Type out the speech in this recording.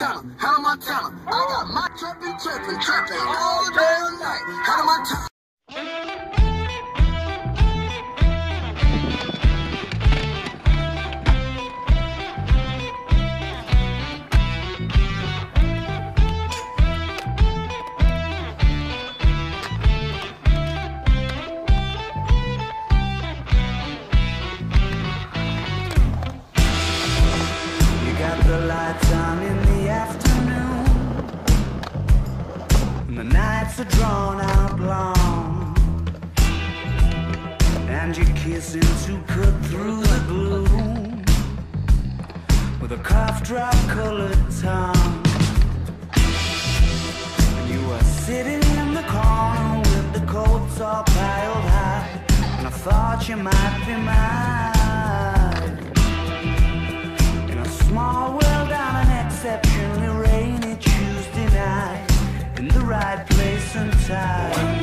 Montana, Hannah Montana. I got my trapping, trapping, trapping all day and night. How Hannah Montana. Nights are drawn out long. And you're kissing to cut through the gloom. With a cough drop colored tongue. And you were sitting in the corner with the coats all piled high. And I thought you might be mine. In a small world on an exceptionally right place and time.